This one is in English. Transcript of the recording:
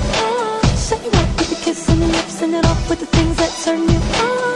you on. You up with a kiss on your lips and it off with the things that turn you on.